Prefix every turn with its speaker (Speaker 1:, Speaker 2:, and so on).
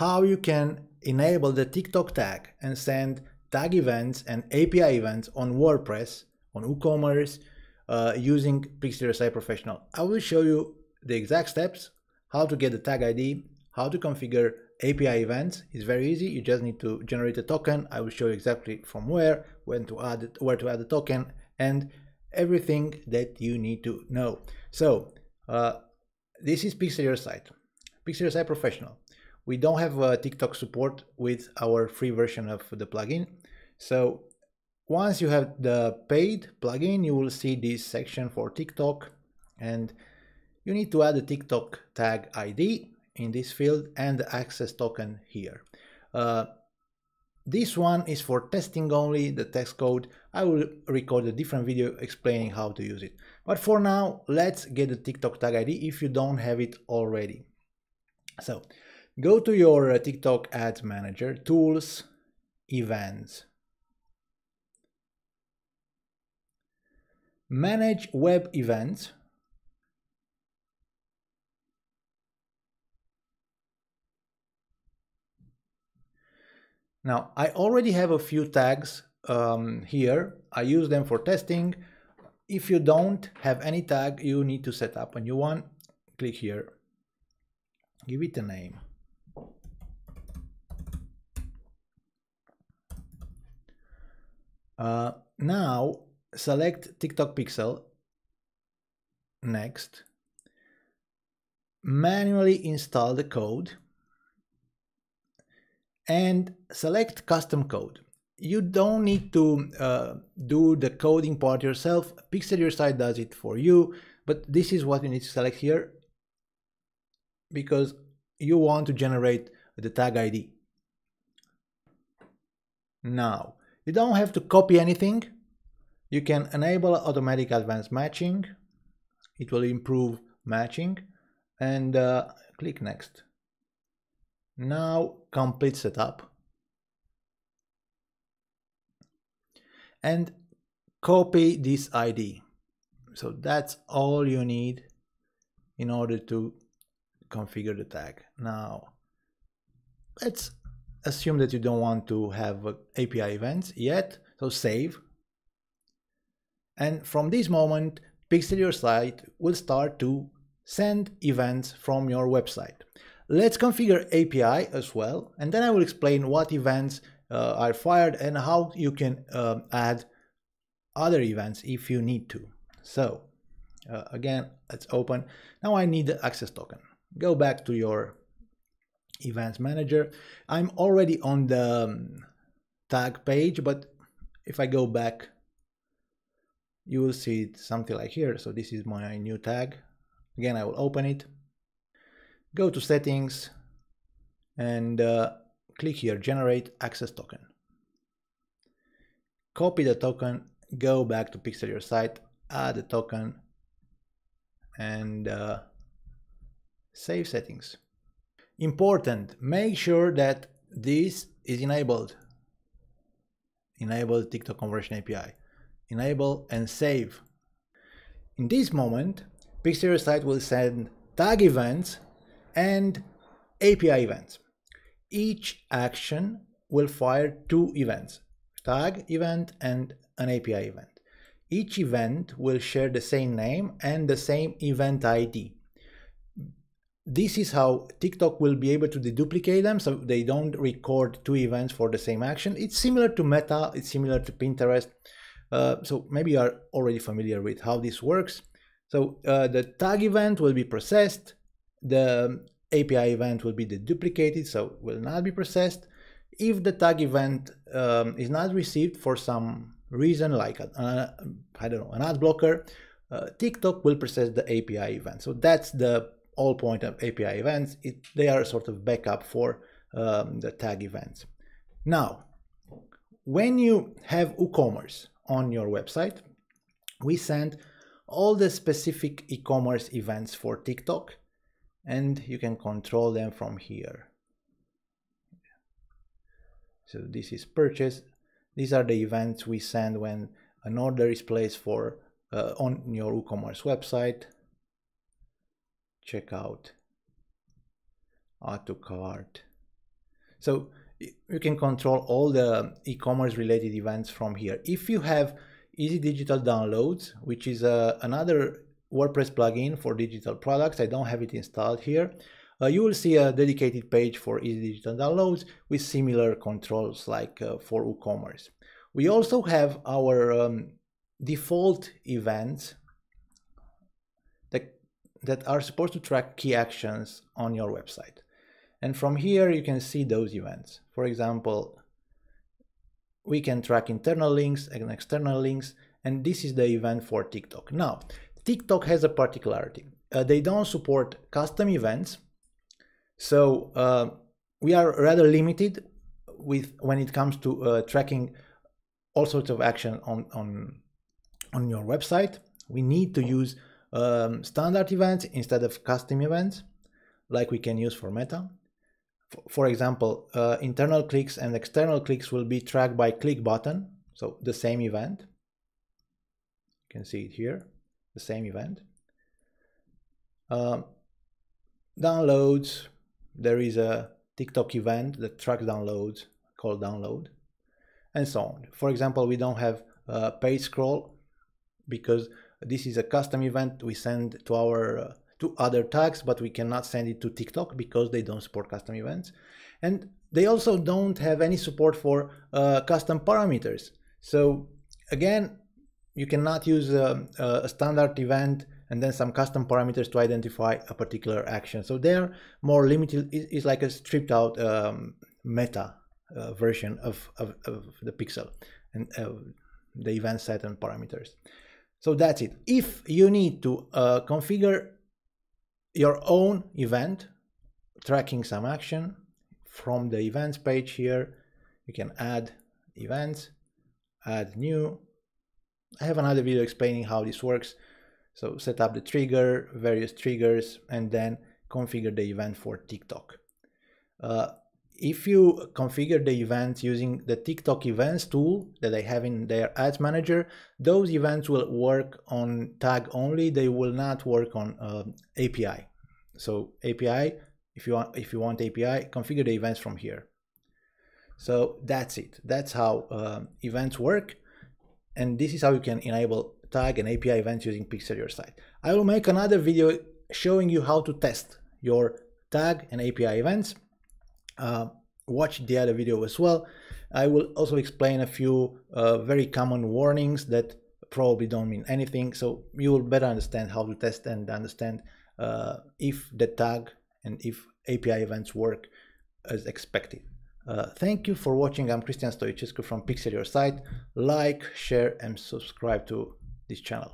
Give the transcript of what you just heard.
Speaker 1: how you can enable the TikTok tag and send tag events and API events on WordPress, on WooCommerce, uh, using Pixel Your Site Professional. I will show you the exact steps, how to get the tag ID, how to configure API events. It's very easy. You just need to generate a token. I will show you exactly from where, when to add it, where to add the token, and everything that you need to know. So uh, this is Pixel site, Professional. We don't have uh, TikTok support with our free version of the plugin. So once you have the paid plugin, you will see this section for TikTok and you need to add the TikTok tag ID in this field and the access token here. Uh, this one is for testing only, the test code. I will record a different video explaining how to use it. But for now, let's get the TikTok tag ID if you don't have it already. So go to your uh, TikTok Ads Manager, Tools, Events, manage web events Now, I already have a few tags um, here. I use them for testing. If you don't have any tag, you need to set up a new one. Click here. Give it a name. Uh, now, select TikTok pixel, next, manually install the code. And select custom code. You don't need to uh, do the coding part yourself, Pixel Your Site does it for you, but this is what you need to select here. Because you want to generate the tag ID. Now, you don't have to copy anything, you can enable automatic advanced matching. It will improve matching and uh, click next. Now complete setup. And copy this ID. So that's all you need in order to configure the tag. Now, let's assume that you don't want to have API events yet. So save and from this moment, Pixel Your Site will start to send events from your website. Let's configure API as well, and then I will explain what events uh, are fired and how you can uh, add other events if you need to. So uh, again, let's open. Now I need the access token. Go back to your events manager. I'm already on the um, tag page, but if I go back you will see something like here. So this is my new tag. Again, I will open it, go to settings and uh, click here, generate access token. Copy the token, go back to Pixel Your Site, add the token and uh, save settings. Important, make sure that this is enabled. Enable TikTok conversion API enable and save. In this moment, Pixel site will send tag events and API events. Each action will fire two events, tag event and an API event. Each event will share the same name and the same event ID. This is how TikTok will be able to deduplicate them so they don't record two events for the same action. It's similar to Meta, it's similar to Pinterest. Uh, so maybe you are already familiar with how this works. So uh, the tag event will be processed, the API event will be deduplicated, so will not be processed. If the tag event um, is not received for some reason, like a, I don't know, an ad blocker, uh, TikTok will process the API event. So that's the whole point of API events. It, they are a sort of backup for um, the tag events. Now, when you have WooCommerce on your website. We send all the specific e-commerce events for TikTok and you can control them from here. So this is purchase. These are the events we send when an order is placed for uh, on your WooCommerce website. Check out, add to cart, So you can control all the e-commerce related events from here. If you have Easy Digital Downloads, which is uh, another WordPress plugin for digital products, I don't have it installed here. Uh, you will see a dedicated page for Easy Digital Downloads with similar controls like uh, for WooCommerce. We also have our um, default events that, are supposed to track key actions on your website. And from here, you can see those events. For example, we can track internal links and external links, and this is the event for TikTok. Now, TikTok has a particularity. Uh, they don't support custom events, so uh, we are rather limited with when it comes to uh, tracking all sorts of action on, on, on your website. We need to use um, standard events instead of custom events like we can use for Meta for example, uh, internal clicks and external clicks will be tracked by click button, so the same event. You can see it here, the same event. Um, downloads, there is a TikTok event that tracks downloads called download, and so on. For example, we don't have a page scroll because this is a custom event we send to our uh, to other tags, but we cannot send it to TikTok because they don't support custom events. And they also don't have any support for uh, custom parameters. So again, you cannot use a, a, standard event and then some custom parameters to identify a particular action. So they're more limited. It's like a stripped out um, meta uh, version of, of, of, the pixel and uh, the event set and parameters. So that's it. If you need to uh, configure your own event tracking some action from the events page here you can add events add new. I have another video explaining how this works. So set up the trigger various triggers and then configure the event for tiktok. Uh, if you configure the events using the TikTok events tool that they have in their ads manager, those events will work on tag only. They will not work on uh, API. So API, if you want, if you want API, configure the events from here. So that's it. That's how um, events work. And this is how you can enable tag and API events using Pixel Your Site. I will make another video showing you how to test your tag and API events uh, watch the other video as well. I will also explain a few uh, very common warnings that probably don't mean anything. So you will better understand how to test and understand uh, if the tag and if API events work as expected. Uh, thank you for watching. I'm Christian Stoicescu from Pixel Your Site. Like, share, and subscribe to this channel.